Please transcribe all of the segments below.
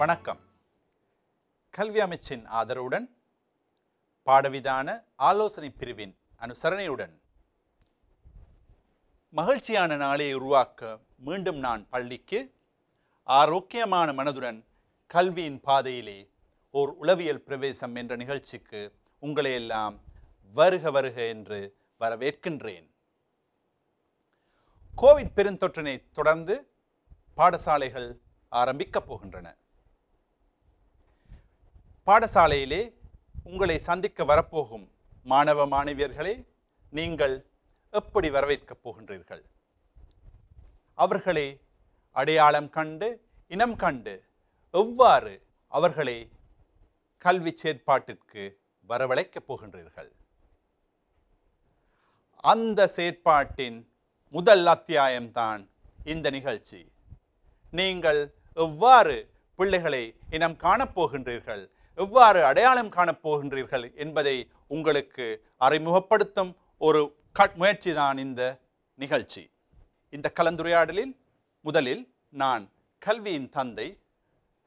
வணக்கம். கல்வி அமைச்சின் ஆதரவுடன் பாடவிதான ஆலோசனை பிரிவின் அனுசரணையுடன் மகிழ்ச்சியான நாளை உருவாக்க மீண்டும் நான் பள்ளிக்கு ஆரோக்கியமான மனதுடன் கல்வியின் பாதையிலே ஓர் உளவியல் பிரவேசம் என்ற நிகழ்ச்சிக்கு உங்களை எல்லாம் வருக வருக என்று வரவேற்கின்றேன். கோவிட் பெருந்தொற்றினை தொடர்ந்து பாடசாலைகள் ஆரம்பிக்கப் போகின்றன. பாடசாலையிலே உங்களை சந்திக்க வரப்போகும் மாணவ மாணவியர்களே நீங்கள் எப்படி வரவேற்கப் போகின்றீர்கள்? அவர்களை அடையாளம் கண்டு இனம் கண்டு எவ்வாறு அவர்களை கல்வி செயற்பாட்டிற்கு வரவழைக்கப் போகின்றீர்கள்? அந்த செயற்பாட்டின் முதல் அத்தியாயம்தான் இந்த நிகழ்ச்சி. நீங்கள் எவ்வாறு பிள்ளைகளை இனம் காணப்போகின்றீர்கள் எவ்வாறு அடையாளம் காணப்போகின்றீர்கள் என்பதை உங்களுக்கு அறிமுகப்படுத்தும் ஒரு முயற்சி முயற்சிதான் இந்த நிகழ்ச்சி. இந்த கலந்துரையாடலில் முதலில் நான் கல்வியின் தந்தை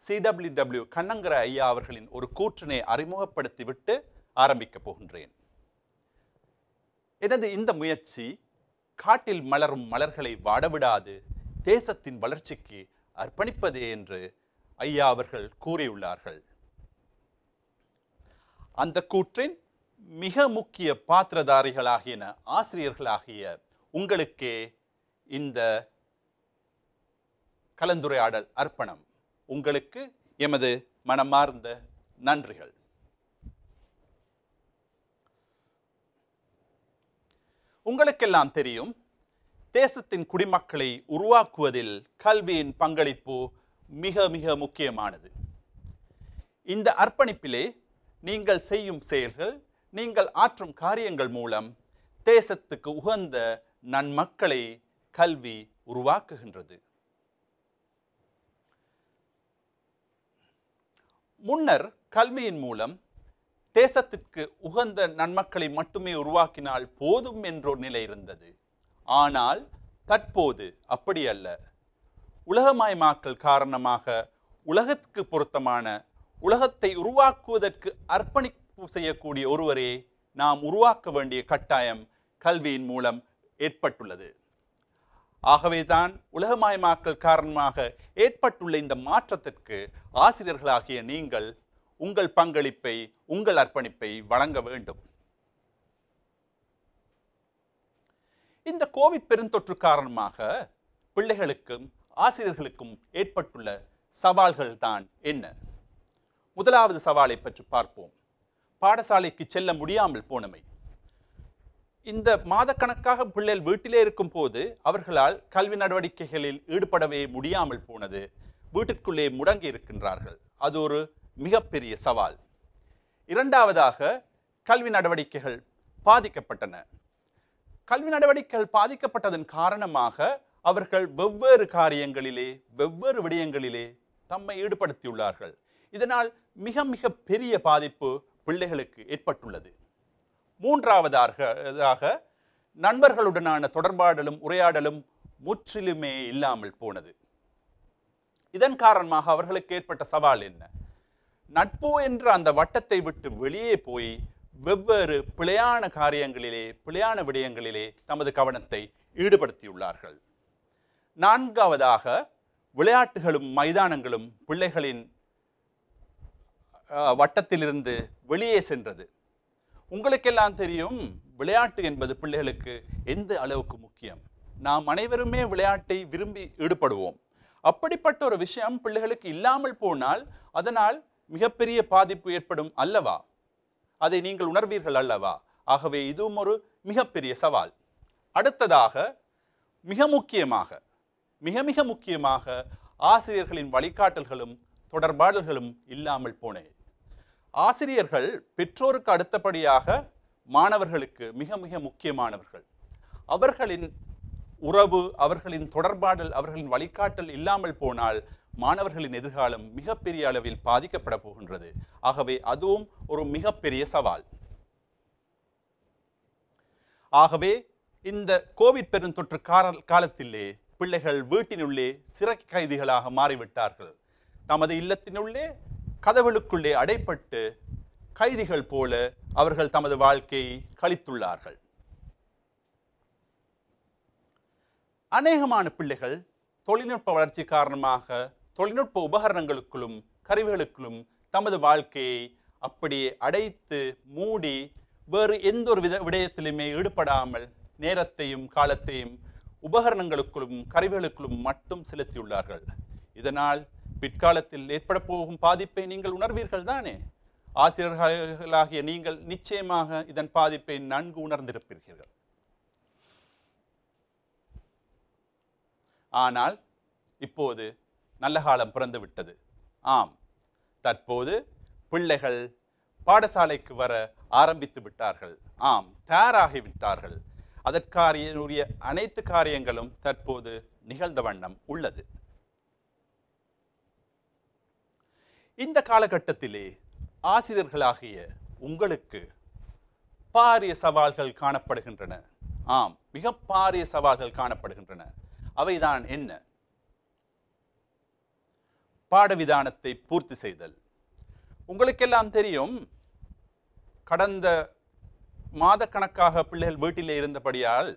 சிடபிள்யூடபிள்யூ கண்ணங்கர ஐயா அவர்களின் ஒரு கூற்றினை அறிமுகப்படுத்திவிட்டு ஆரம்பிக்கப் போகின்றேன். எனது இந்த முயற்சி காட்டில் மலரும் மலர்களை வாடவிடாது தேசத்தின் வளர்ச்சிக்கு அர்ப்பணிப்பதே என்று ஐயா அவர்கள் கூறியுள்ளார்கள். அந்த கூற்றின் மிக முக்கிய பாத்திரதாரிகளாகியன ஆசிரியர்களாகிய உங்களுக்கே இந்த கலந்துரையாடல் அர்ப்பணம். உங்களுக்கு எமது மனமார்ந்த நன்றிகள். உங்களுக்கெல்லாம் தெரியும் தேசத்தின் குடிமக்களை உருவாக்குவதில் கல்வியின் பங்களிப்பு மிக மிக முக்கியமானது. இந்த அர்ப்பணிப்பிலே நீங்கள் செய்யும் செயல்கள் நீங்கள் ஆற்றும் காரியங்கள் மூலம் தேசத்துக்கு உகந்த நன்மக்களை கல்வி உருவாக்குகின்றது. முன்னர் கல்வியின் மூலம் தேசத்திற்கு உகந்த நன்மக்களை மட்டுமே உருவாக்கினால் போதும் என்றொரு நிலை இருந்தது. ஆனால் தற்போது அப்படி அல்ல. உலகமயமாக்கல் காரணமாக உலகத்துக்கு பொருத்தமான உலகத்தை உருவாக்குவதற்கு அர்ப்பணிப்பு செய்யக்கூடிய ஒருவரே நாம் உருவாக்க வேண்டிய கட்டாயம் கல்வியின் மூலம் ஏற்பட்டுள்ளது. ஆகவேதான் உலகமயமாக்கல் காரணமாக ஏற்பட்டுள்ள இந்த மாற்றத்திற்கு ஆசிரியர்களாகிய நீங்கள் உங்கள் பங்களிப்பை உங்கள் அர்ப்பணிப்பை வழங்க வேண்டும். இந்த கோவிட் பெருந்தொற்று காரணமாக பிள்ளைகளுக்கும் ஆசிரியர்களுக்கும் ஏற்பட்டுள்ள சவால்கள் தான் என்ன? முதலாவது சவாலை பற்றி பார்ப்போம். பாடசாலைக்கு செல்ல முடியாமல் போனமை. இந்த மாதக்கணக்காக பிள்ளைகள் வீட்டிலே இருக்கும் போது அவர்களால் கல்வி நடவடிக்கைகளில் ஈடுபடவே முடியாமல் போனது. வீட்டிற்குள்ளே முடங்கி இருக்கின்றார்கள். அது ஒரு மிகப்பெரிய சவால். இரண்டாவதாக கல்வி நடவடிக்கைகள் பாதிக்கப்பட்டன. கல்வி நடவடிக்கைகள் பாதிக்கப்பட்டதன் காரணமாக அவர்கள் வெவ்வேறு காரியங்களிலே வெவ்வேறு விடயங்களிலே தம்மை ஈடுபடுத்தியுள்ளார்கள். இதனால் மிக மிக பெரிய பாதிப்பு பிள்ளைகளுக்கு ஏற்பட்டுள்ளது. மூன்றாவதாக நண்பர்களுடனான தொடர்பாடலும் உரையாடலும் முற்றிலுமே இல்லாமல் போனது. இதன் காரணமாக அவர்களுக்கு ஏற்பட்ட சவால் என்ன? நட்பு என்ற அந்த வட்டத்தை விட்டு வெளியே போய் வெவ்வேறு பிழையான காரியங்களிலே பிழையான விடயங்களிலே தமது கவனத்தை ஈடுபடுத்தியுள்ளார்கள். நான்காவதாக விளையாட்டுகளும் மைதானங்களும் பிள்ளைகளின் வட்டத்திலிருந்து வெளியே சென்றது. உங்களுக்கெல்லாம் தெரியும் விளையாட்டு என்பது பிள்ளைகளுக்கு எந்த அளவுக்கு முக்கியம்? நாம் அனைவருமே விளையாட்டை விரும்பி ஈடுபடுவோம். அப்படிப்பட்ட ஒரு விஷயம் பிள்ளைகளுக்கு இல்லாமல் போனால் அதனால் மிகப்பெரிய பாதிப்பு ஏற்படும் அல்லவா? அதை நீங்கள் உணர்வீர்கள் அல்லவா? ஆகவே இதுவும் ஒரு மிகப்பெரிய சவால். அடுத்ததாக மிக முக்கியமாக மிக மிக முக்கியமாக ஆசிரியர்களின் வழிகாட்டல்களும் தொடர்பாடல்களும் இல்லாமல் போனேன். ஆசிரியர்கள் பெற்றோருக்கு அடுத்தபடியாக மாணவர்களுக்கு மிக மிக முக்கியமானவர்கள். அவர்களின் உறவு அவர்களின் தொடர்பாடல் அவர்களின் வழிகாட்டல் இல்லாமல் போனால் மாணவர்களின் எதிர்காலம் மிகப்பெரிய அளவில் பாதிக்கப்பட போகின்றது. ஆகவே அதுவும் ஒரு மிகப்பெரிய சவால். ஆகவே இந்த கோவிட் பெருந்தொற்று கால காலத்திலே பிள்ளைகள் வீட்டினுள்ளே சிறை கைதிகளாக மாறிவிட்டார்கள். தமது இல்லத்தினுள்ளே கதவுகளுக்குள்ளே அடைப்பட்டு கைதிகள் போல அவர்கள் தமது வாழ்க்கையை கழித்துள்ளார்கள். அநேகமான பிள்ளைகள் தொழில்நுட்ப வளர்ச்சி காரணமாக தொழில்நுட்ப உபகரணங்களுக்குள்ளும் கருவிகளுக்குள்ளும் தமது வாழ்க்கையை அப்படியே அடைத்து மூடி வேறு எந்த ஒரு வித விடயத்திலுமே ஈடுபடாமல் நேரத்தையும் காலத்தையும் உபகரணங்களுக்குள்ளும் கருவிகளுக்குள்ளும் மட்டும் செலுத்தியுள்ளார்கள். இதனால் பிற்காலத்தில் ஏற்பட போகும் பாதிப்பை நீங்கள் உணர்வீர்கள் தானே? ஆசிரியர்களாகிய நீங்கள் நிச்சயமாக இதன் பாதிப்பை நன்கு உணர்ந்திருப்பீர்கள். ஆனால் இப்போது நல்ல காலம் பிறந்து விட்டது ஆம் தற்போது பிள்ளைகள் பாடசாலைக்கு வர ஆரம்பித்து விட்டார்கள். ஆம் தயாராகி விட்டார்கள். அதற்காரிய அனைத்து காரியங்களும் தற்போது நிகழ்ந்த வண்ணம் உள்ளது. இந்த காலகட்டத்திலே ஆசிரியர்களாகிய உங்களுக்கு பாரிய சவால்கள் காணப்படுகின்றன. ஆம் மிக பாரிய சவால்கள் காணப்படுகின்றன. அவைதான் என்ன? பாடவிதானத்தை பூர்த்தி செய்தல். உங்களுக்கெல்லாம் தெரியும் கடந்த மாதக்கணக்காக பிள்ளைகள் வீட்டிலே இருந்தபடியால்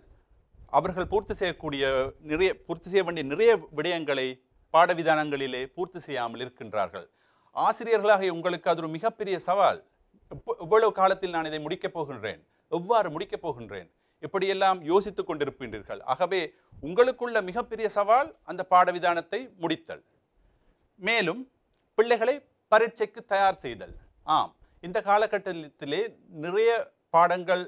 அவர்கள் பூர்த்தி செய்யக்கூடிய நிறைய பூர்த்தி செய்ய வேண்டிய நிறைய விடயங்களை பாடவிதானங்களிலே பூர்த்தி செய்யாமல் இருக்கின்றார்கள். ஆசிரியர்களாக உங்களுக்கு அது ஒரு மிகப்பெரிய சவால். இவ்வளவு காலத்தில் நான் இதை முடிக்கப் போகின்றேன். எவ்வாறு முடிக்கப் போகின்றேன்? இப்படியெல்லாம் யோசித்துக் கொண்டிருக்கின்றீர்கள் ஆகவே உங்களுக்குள்ள மிகப்பெரிய சவால் அந்த பாடவிதானத்தை முடித்தல். மேலும் பிள்ளைகளை பரீட்சைக்கு தயார் செய்தல். ஆம் இந்த காலகட்டத்திலே நிறைய பாடங்கள்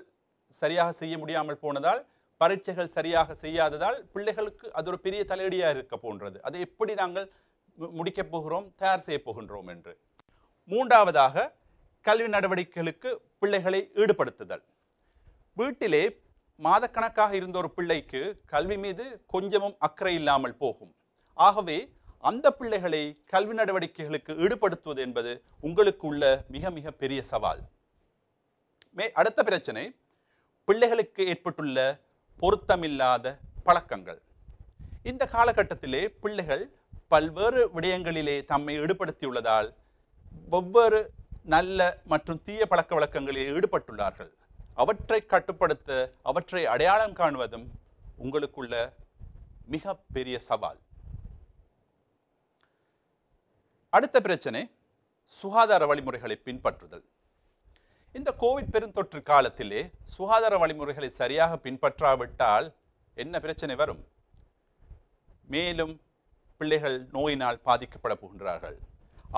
சரியாக செய்ய முடியாமல் போனதால் பரீட்சைகள் சரியாக செய்யாததால் பிள்ளைகளுக்கு அது ஒரு பெரிய தலையடியாக இருக்க போன்றது. அதை எப்படி நாங்கள் முடிக்கப் போகிறோம் தயார் செய்ய போகின்றோம் என்று. மூன்றாவதாக கல்வி நடவடிக்கைகளுக்கு பிள்ளைகளை ஈடுபடுத்துதல். வீட்டிலே மாதக்கணக்காக இருந்த ஒரு பிள்ளைக்கு கல்வி மீது கொஞ்சமும் அக்கறை இல்லாமல் போகும். ஆகவே அந்த பிள்ளைகளை கல்வி நடவடிக்கைகளுக்கு ஈடுபடுத்துவது என்பது உங்களுக்கு உள்ள மிக மிக பெரிய சவால். மே அடுத்த பிரச்சனை பிள்ளைகளுக்கு ஏற்பட்டுள்ள பொருத்தமில்லாத பழக்கங்கள். இந்த காலகட்டத்திலே பிள்ளைகள் பல்வேறு விடயங்களிலே தம்மை ஈடுபடுத்தியுள்ளதால் ஒவ்வொரு நல்ல மற்றும் தீய பழக்க வழக்கங்களில் ஈடுபட்டுள்ளார்கள். அவற்றை கட்டுப்படுத்த அவற்றை அடையாளம் காணுவதும் உங்களுக்குள்ள மிக பெரிய சவால். அடுத்த பிரச்சனை சுகாதார வழிமுறைகளை பின்பற்றுதல். இந்த கோவிட் பெருந்தொற்று காலத்திலே சுகாதார வழிமுறைகளை சரியாக பின்பற்றாவிட்டால் என்ன பிரச்சனை வரும்? மேலும் பிள்ளைகள் நோயினால் பாதிக்கப்பட போகின்றார்கள்.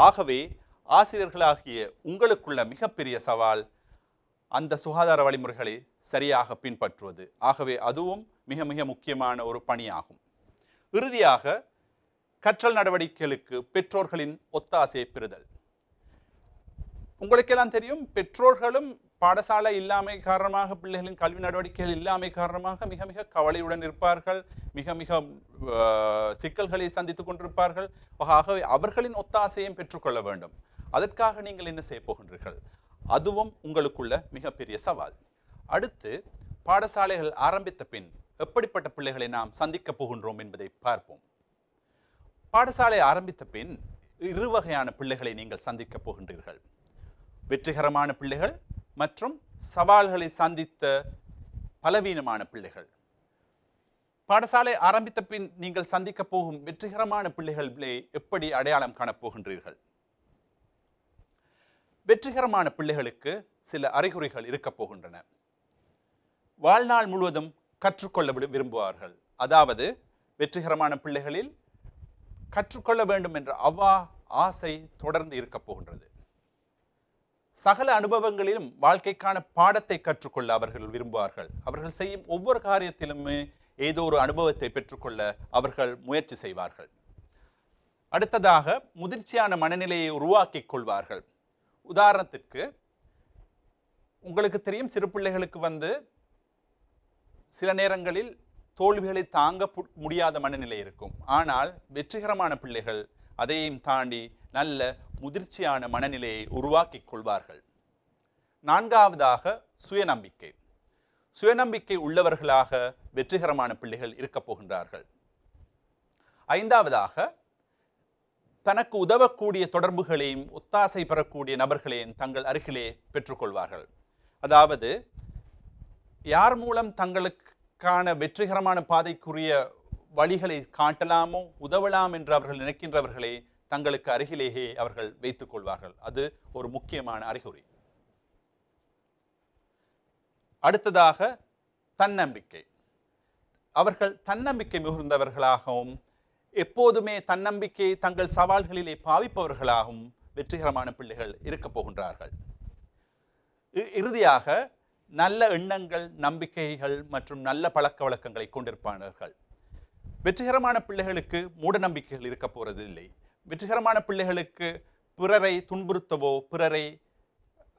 ஆகவே ஆசிரியர்களாகிய உங்களுக்குள்ள மிகப்பெரிய சவால் அந்த சுகாதார வழிமுறைகளை சரியாக பின்பற்றுவது. ஆகவே அதுவும் மிக மிக முக்கியமான ஒரு பணியாகும். இறுதியாக கற்றல் நடவடிக்கைகளுக்கு பெற்றோர்களின் ஒத்தாசையை பெறுதல். உங்களுக்கெல்லாம் தெரியும் பெற்றோர்களும் பாடசாலை இல்லாமை காரணமாக பிள்ளைகளின் கல்வி நடவடிக்கைகள் இல்லாமை காரணமாக மிக மிக கவலையுடன் இருப்பார்கள். மிக மிக சிக்கல்களை சந்தித்துக் கொண்டிருப்பார்கள். ஆகவே அவர்களின் ஒத்தாசையும் பெற்றுக்கொள்ள வேண்டும். அதற்காக நீங்கள் என்ன செய்ய போகின்றீர்கள்? அதுவும் உங்களுக்குள்ள மிகப்பெரிய சவால். அடுத்து பாடசாலைகள் ஆரம்பித்த பின் எப்படிப்பட்ட பிள்ளைகளை நாம் சந்திக்கப் போகின்றோம் என்பதை பார்ப்போம். பாடசாலை ஆரம்பித்த பின் இரு வகையான பிள்ளைகளை நீங்கள் சந்திக்கப் போகின்றீர்கள். வெற்றிகரமான பிள்ளைகள் மற்றும் சவால்களை சந்தித்த பலவீனமான பிள்ளைகள். பாடசாலை ஆரம்பித்த பின் நீங்கள் சந்திக்கப் போகும் வெற்றிகரமான பிள்ளைகளை எப்படி அடையாளம் காணப் போகின்றீர்கள்? வெற்றிகரமான பிள்ளைகளுக்கு சில அறிகுறிகள் இருக்கப் போகின்றன. வாழ்நாள் முழுவதும் கற்றுக்கொள்ள விரும்புவார்கள். அதாவது வெற்றிகரமான பிள்ளைகளில் கற்றுக்கொள்ள வேண்டும் என்ற அவ்வா ஆசை தொடர்ந்து இருக்கப் போகின்றது. சகல அனுபவங்களிலும் வாழ்க்கைக்கான பாடத்தை கற்றுக்கொள்ள அவர்கள் விரும்புவார்கள். அவர்கள் செய்யும் ஒவ்வொரு காரியத்திலுமே ஏதோ ஒரு அனுபவத்தை பெற்றுக்கொள்ள அவர்கள் முயற்சி செய்வார்கள். அடுத்ததாக முதிர்ச்சியான மனநிலையை உருவாக்கிக் கொள்வார்கள். உதாரணத்திற்கு உங்களுக்கு தெரியும் சிறு பிள்ளைகளுக்கு வந்து சில நேரங்களில் தோல்விகளை தாங்க பு- முடியாத மனநிலை இருக்கும். ஆனால் வெற்றிகரமான பிள்ளைகள் அதையும் தாண்டி நல்ல முதிர்ச்சியான மனநிலையை உருவாக்கிக் கொள்வார்கள். நான்காவதாக சுயநம்பிக்கை. சுயநம்பிக்கை உள்ளவர்களாக வெற்றிகரமான பிள்ளைகள் இருக்கப் போகின்றார்கள். ஐந்தாவதாக தனக்கு உதவக்கூடிய தொடர்புகளையும் ஒத்தாசை பெறக்கூடிய நபர்களையும் தங்கள் அருகிலே பெற்றுக்கொள்வார்கள். அதாவது யார் மூலம் தங்களுக்கான வெற்றிகரமான பாதைக்குரிய வழிகளை காட்டலாமோ உதவலாம் என்று அவர்கள் நினைக்கின்றவர்களை தங்களுக்கு அருகிலேயே அவர்கள் வைத்துக் கொள்வார்கள். அது ஒரு முக்கியமான அறிகுறி. அடுத்ததாக தன்னம்பிக்கை. அவர்கள் தன்னம்பிக்கை மிகுந்தவர்களாகவும் எப்போதுமே தன்னம்பிக்கையை தங்கள் சவால்களிலே பாவிப்பவர்களாகவும் வெற்றிகரமான பிள்ளைகள் இருக்கப் போகின்றார்கள். இ- இறுதியாக நல்ல எண்ணங்கள் நம்பிக்கைகள் மற்றும் நல்ல பழக்க வழக்கங்களை கொண்டிருப்பார்கள். வெற்றிகரமான பிள்ளைகளுக்கு மூட நம்பிக்கைகள் இருக்க போகிறது இல்லை வெற்றிகரமான பிள்ளைகளுக்கு பிறரை துன்புறுத்தவோ பிறரை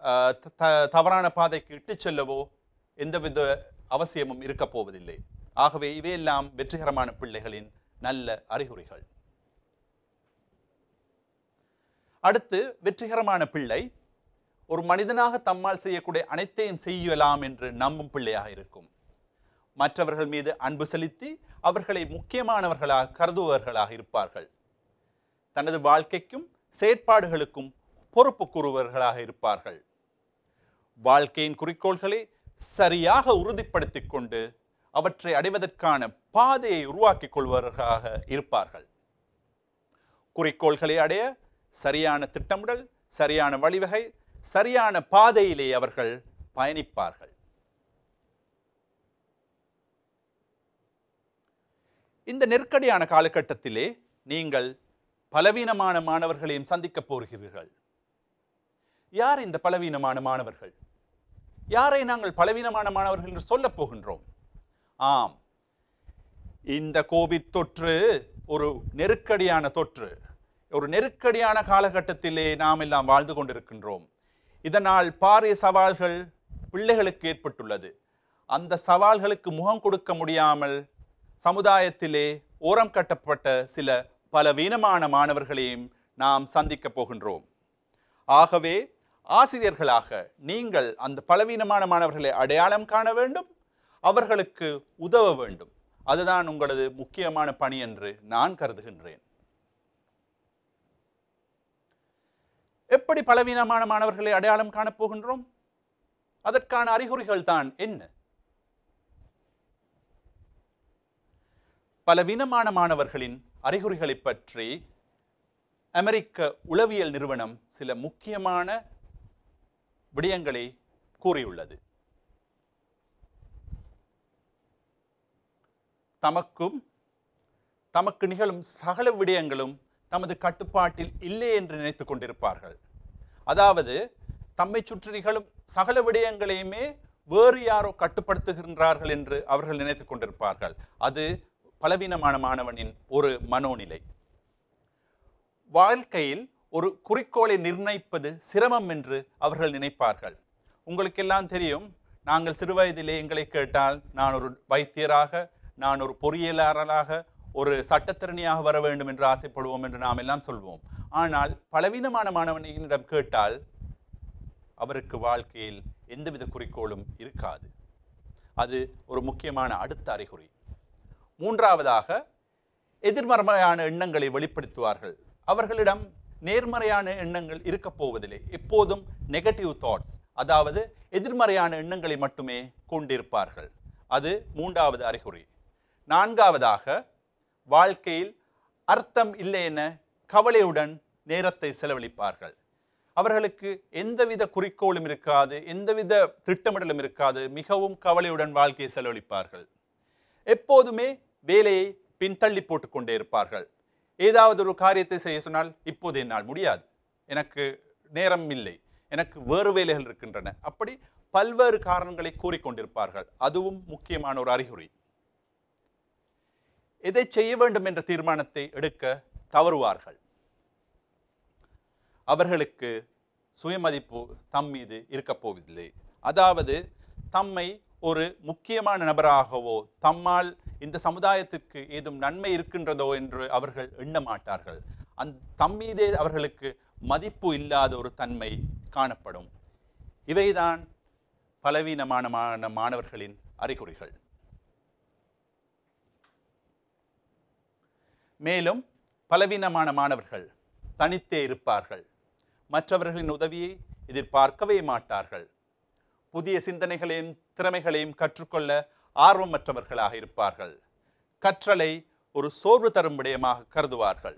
ஆஹ், த- தவறான பாதைக்கு இட்டுச் செல்லவோ எந்தவித அவசியமும் இருக்க போவதில்லை. ஆகவே இவையெல்லாம் வெற்றிகரமான பிள்ளைகளின் நல்ல அறிகுறிகள். அடுத்து வெற்றிகரமான பிள்ளை ஒரு மனிதனாக தம்மால் செய்யக்கூடிய அனைத்தையும் செய்யலாம் என்று நம்பும் பிள்ளையாக இருக்கும். மற்றவர்கள் மீது அன்பு செலுத்தி அவர்களை முக்கியமானவர்களாக கருதுபவர்களாக இருப்பார்கள். தனது வாழ்க்கைக்கும் செயற்பாடுகளுக்கும் பொறுப்பு கூறுவர்களாக இருப்பார்கள். வாழ்க்கையின் குறிக்கோள்களை சரியாக உறுதிப்படுத்திக் கொண்டு அவற்றை அடைவதற்கான பாதையை உருவாக்கிக் கொள்வர்களாக இருப்பார்கள். குறிக்கோள்களை அடைய சரியான திட்டமிடல் சரியான வழிவகை சரியான பாதையிலே அவர்கள் பயணிப்பார்கள். இந்த நெருக்கடியான காலகட்டத்திலே நீங்கள் பலவீனமான மாணவர்களையும் சந்திக்கப் போகிறீர்கள். யார் இந்த பலவீனமான மாணவர்கள்? யாரை நாங்கள் பலவீனமான மாணவர்கள் என்று சொல்லப் போகின்றோம்? ஆம். இந்த கோவிட் தொற்று ஒரு நெருக்கடியான தொற்று. ஒரு நெருக்கடியான காலகட்டத்திலே நாம் எல்லாம் வாழ்ந்து கொண்டிருக்கின்றோம். இதனால் பாரிய சவால்கள் பிள்ளைகளுக்கு ஏற்பட்டுள்ளது. அந்த சவால்களுக்கு முகம் கொடுக்க முடியாமல் சமுதாயத்திலே ஓரம் கட்டப்பட்ட சில பலவீனமான மாணவர்களையும் நாம் சந்திக்கப் போகின்றோம். ஆகவே ஆசிரியர்களாக நீங்கள் அந்த பலவீனமான மாணவர்களை அடையாளம் காண வேண்டும் அவர்களுக்கு உதவ வேண்டும். அதுதான் உங்களது முக்கியமான பணி என்று நான் கருதுகின்றேன். எப்படி பலவீனமான மாணவர்களை அடையாளம் காணப்போகின்றோம் அதற்கான அறிகுறிகள் தான் என்ன? பலவீனமான மாணவர்களின் அறிகுறிகளை பற்றி அமெரிக்க உளவியல் நிறுவனம் சில முக்கியமான விடயங்களை கூறியுள்ளது. தமக்கும் தமக்கு நிகழும் சகல விடயங்களும் தமது கட்டுப்பாட்டில் இல்லை என்று நினைத்து கொண்டிருப்பார்கள். அதாவது தம்மை சுற்றி நிகழும் சகல விடயங்களையுமே வேறு யாரோ கட்டுப்படுத்துகின்றார்கள் என்று அவர்கள் நினைத்து கொண்டிருப்பார்கள். அது பலவீனமான மாணவனின் ஒரு மனோநிலை. வாழ்க்கையில் ஒரு குறிக்கோளை நிர்ணயிப்பது சிரமம் என்று அவர்கள் நினைப்பார்கள். உங்களுக்கெல்லாம் தெரியும் நாங்கள் சிறுவயதிலே எங்களை கேட்டால் நான் ஒரு வைத்தியராக நான் ஒரு பொறியியலாளராக ஒரு சட்டத்திறனியாக வர வேண்டும் என்று ஆசைப்படுவோம் என்று நாம் எல்லாம் சொல்வோம். ஆனால் பலவீனமான மாணவனிடம் கேட்டால் அவருக்கு வாழ்க்கையில் எந்தவித குறிக்கோளும் இருக்காது. அது ஒரு முக்கியமான அடுத்த அறிகுறி. மூன்றாவதாக எதிர்மறையான எண்ணங்களை வெளிப்படுத்துவார்கள். அவர்களிடம் நேர்மறையான எண்ணங்கள் இருக்கப் போவதில்லை. எப்போதும் நெகட்டிவ் தாட்ஸ் அதாவது எதிர்மறையான எண்ணங்களை மட்டுமே கொண்டிருப்பார்கள். அது மூன்றாவது அறிகுறி. நான்காவதாக வாழ்க்கையில் அர்த்தம் இல்லை என கவலையுடன் நேரத்தை செலவழிப்பார்கள். அவர்களுக்கு எந்தவித குறிக்கோளும் இருக்காது எந்தவித திட்டமிடலும் இருக்காது மிகவும் கவலையுடன் வாழ்க்கையை செலவழிப்பார்கள். எப்போதுமே வேலையை பின்தள்ளி போட்டுக்கொண்டே இருப்பார்கள். ஏதாவது ஒரு காரியத்தை செய்ய சொன்னால் இப்போது என்னால் முடியாது. எனக்கு நேரம் இல்லை. எனக்கு வேறு வேலைகள் இருக்கின்றன. அப்படி பல்வேறு காரணங்களை கூறிக்கொண்டிருப்பார்கள் அதுவும் முக்கியமான ஒரு அறிகுறி. எதை செய்ய வேண்டும் என்ற தீர்மானத்தை எடுக்க தவறுவார்கள். அவர்களுக்கு சுயமதிப்பு தம் மீது இருக்கப் போவதில்லை. அதாவது தம்மை ஒரு முக்கியமான நபராகவோ தம்மால் இந்த சமுதாயத்துக்கு ஏதும் நன்மை இருக்கின்றதோ என்று அவர்கள் எண்ண மாட்டார்கள். அந் தம் மீதே அவர்களுக்கு மதிப்பு இல்லாத ஒரு தன்மை காணப்படும். இவைதான் பலவீனமான மான- மாணவர்களின் அறிகுறிகள். மேலும் பலவீனமான மாணவர்கள் தனித்தே இருப்பார்கள். மற்றவர்களின் உதவியை எதிர்பார்க்கவே மாட்டார்கள். புதிய சிந்தனைகளையும் திறமைகளையும் கற்றுக்கொள்ள ஆர்வமற்றவர்களாக இருப்பார்கள். கற்றலை ஒரு சோர்வு தரும் விடயமாக கருதுவார்கள்.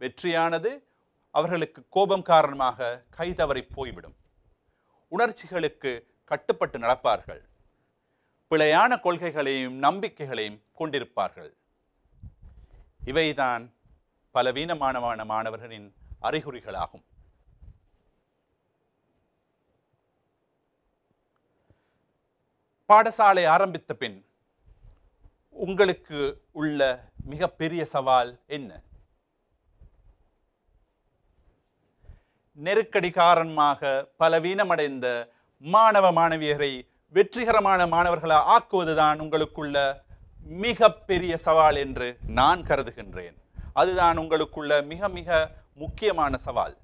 வெற்றியானது அவர்களுக்கு கோபம் காரணமாக கைதவறி போய்விடும். உணர்ச்சிகளுக்கு கட்டுப்பட்டு நடப்பார்கள். பிழையான கொள்கைகளையும் நம்பிக்கைகளையும் கொண்டிருப்பார்கள். இவைதான் பலவீனமானவான மாணவர்களின் அறிகுறிகளாகும். பாடசாலை ஆரம்பித்த பின் உங்களுக்கு உள்ள மிகப்பெரிய சவால் என்ன? நெருக்கடி காரணமாக பலவீனமடைந்த மாணவ மாணவியரை வெற்றிகரமான மாணவர்களை ஆக்குவதுதான் உங்களுக்குள்ள மிகப்பெரிய சவால் என்று நான் கருதுகின்றேன். அதுதான் உங்களுக்குள்ள மிக மிக முக்கியமான சவால்.